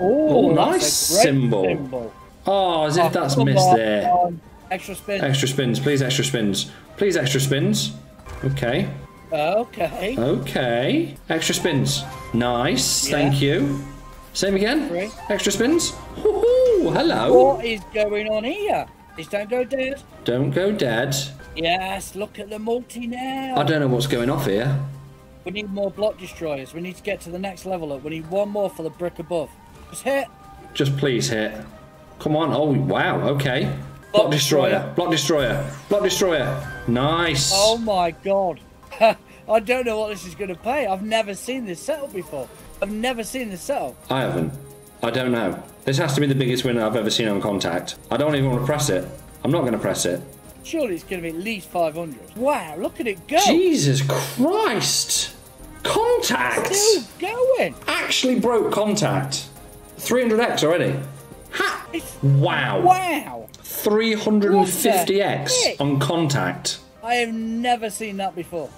Oh, nice that's a great symbol. symbol. Oh, as if Oh, that's missed on. there. Um, extra spin. Extra spins, please. Extra spins, please. Extra spins. Okay. Okay. Okay. Extra spins. Nice. Yeah. Thank you. Same again. Three. Extra spins. Woohoo! Hello. What is going on here? This don't go dead. Don't go dead. Yes, look at the multi now. I don't know what's going off here. We need more block destroyers. We need to get to the next level up. We need one more for the brick above. Just hit. Just please hit. Come on. Oh, wow. Okay. Block, Block destroyer. destroyer. Block destroyer. Block destroyer. Nice. Oh my god. I don't know what this is going to pay. I've never seen this setup before. I've never seen this setup. I haven't. I don't know. This has to be the biggest winner I've ever seen on contact. I don't even want to press it. I'm not going to press it. Surely it's going to be at least 500. Wow, look at it go. Jesus Christ! Contact! Still going. Actually broke contact. 300x already. Ha! Wow. wow. 350x on contact. I have never seen that before.